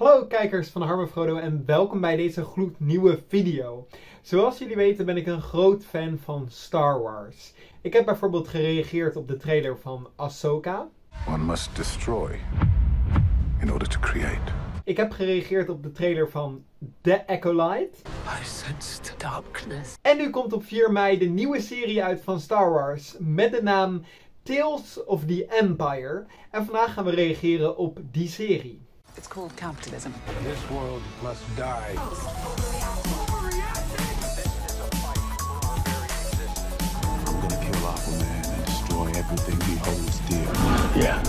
Hallo kijkers van Harme Frodo en welkom bij deze gloednieuwe video. Zoals jullie weten ben ik een groot fan van Star Wars. Ik heb bijvoorbeeld gereageerd op de trailer van Ahsoka. One must destroy in order to create. Ik heb gereageerd op de trailer van The Acolyte. I sensed darkness. En nu komt op 4 mei de nieuwe serie uit van Star Wars met de naam Tales of the Empire. En vandaag gaan we reageren op die serie. It's called capitalism. This world must die. I'm gonna kill Aquaman and destroy everything he holds dear. Yeah,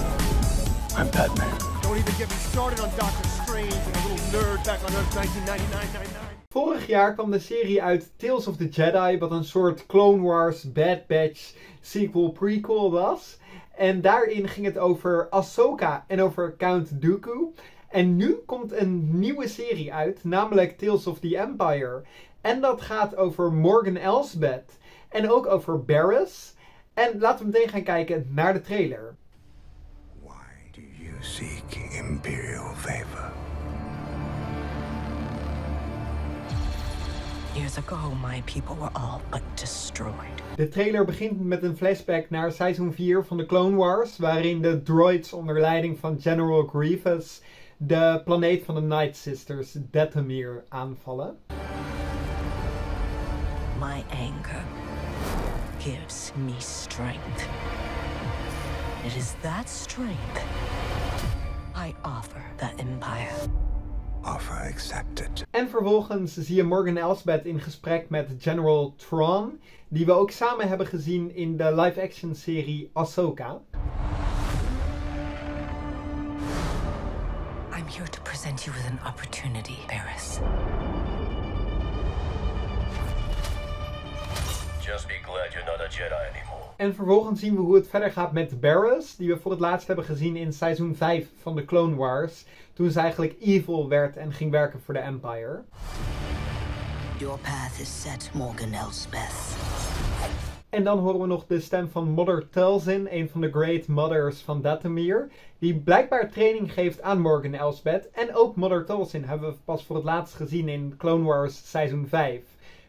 I'm Batman. Don't even get me started on Doctor Strange and a little nerd back on Earth 1999. Vorig jaar kwam de serie uit Tales of the Jedi, wat een soort Clone Wars Bad Batch sequel prequel was. En daarin ging het over Ahsoka en over Count Dooku. En nu komt een nieuwe serie uit, namelijk Tales of the Empire. En dat gaat over Morgan Elsbeth. En ook over Barriss. En laten we meteen gaan kijken naar de trailer. Why do you seek imperial favor? Years ago, my people were all but destroyed. De trailer begint met een flashback naar seizoen 4 van de Clone Wars, waarin de droids onder leiding van General Grievous de planeet van de Night Sisters, Dathomir, aanvallen. My anger gives me strength. It is that strength I offer the Empire. Offer accepted. En vervolgens zie je Morgan Elsbeth in gesprek met General Thrawn, die we ook samen hebben gezien in de live-action serie Ahsoka. I'm here to present you with an opportunity, Barris. Just be glad you're not a Jedi anymore. En vervolgens zien we hoe het verder gaat met Barriss, die we voor het laatst hebben gezien in seizoen 5 van de Clone Wars, toen ze eigenlijk evil werd en ging werken voor de Empire. Your path is set, Morgan Elsbeth. En dan horen we nog de stem van Mother Talzin, een van de Great Mothers van Dathomir, die blijkbaar training geeft aan Morgan Elsbeth. En ook Mother Talzin hebben we pas voor het laatst gezien in Clone Wars seizoen 5.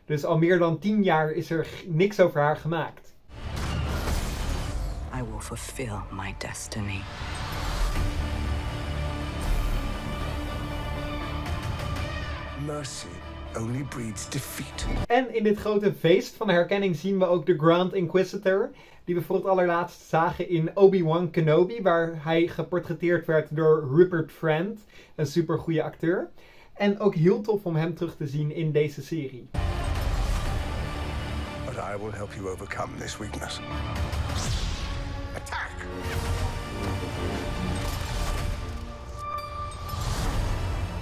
Dus al meer dan 10 jaar is er niks over haar gemaakt. I will fulfill my destiny. Mercy only breeds defeat. En in dit grote feest van herkenning zien we ook de Grand Inquisitor, die we voor het allerlaatst zagen in Obi-Wan Kenobi, waar hij geportretteerd werd door Rupert Friend, een supergoeie acteur. En ook heel tof om hem terug te zien in deze serie. But I will help you overcome this weakness.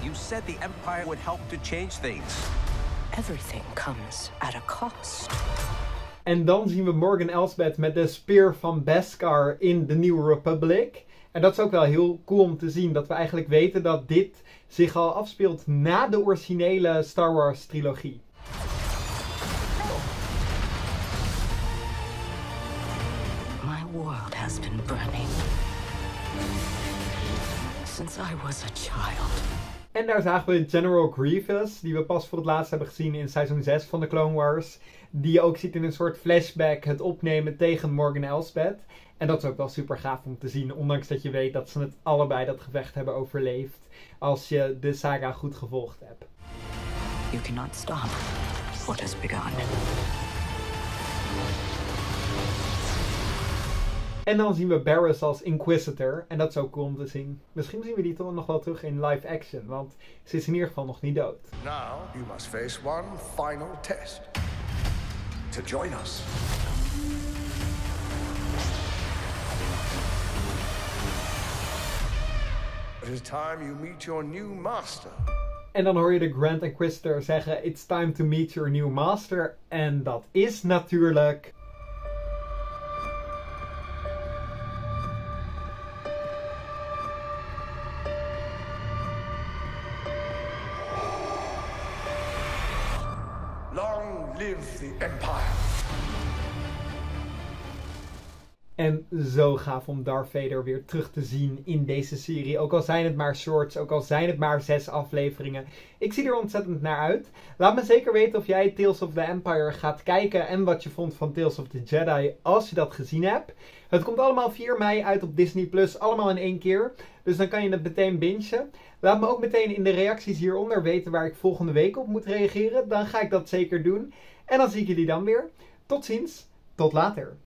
You said the Empire would help to change things. Everything comes at a cost. En dan zien we Morgan Elsbeth met de spear van Beskar in The New Republic. En dat is ook wel heel cool om te zien, dat we eigenlijk weten dat dit zich al afspeelt na de originele Star Wars trilogie. My world has been burning since I was a child. En daar zagen we General Grievous, die we pas voor het laatst hebben gezien in seizoen 6 van de Clone Wars. Die je ook ziet in een soort flashback het opnemen tegen Morgan Elsbeth. En dat is ook wel super gaaf om te zien, ondanks dat je weet dat ze het allebei dat gevecht hebben overleefd. Als je de saga goed gevolgd hebt. You cannot stop what has begun. En dan zien we Barriss als Inquisitor. En dat is ook cool om te zien. Misschien zien we die toch nog wel terug in live action, want ze is in ieder geval nog niet dood. Now you must face one final test. To join us. It is time you meet your new master. En dan hoor je de Grand Inquisitor zeggen: It's time to meet your new master. En dat is natuurlijk. Live the Empire. En zo gaaf om Darth Vader weer terug te zien in deze serie. Ook al zijn het maar shorts, ook al zijn het maar zes afleveringen. Ik zie er ontzettend naar uit. Laat me zeker weten of jij Tales of the Empire gaat kijken en wat je vond van Tales of the Jedi als je dat gezien hebt. Het komt allemaal 4 mei uit op Disney Plus, allemaal in één keer. Dus dan kan je het meteen bingen. Laat me ook meteen in de reacties hieronder weten waar ik volgende week op moet reageren. Dan ga ik dat zeker doen. En dan zie ik jullie dan weer. Tot ziens, tot later.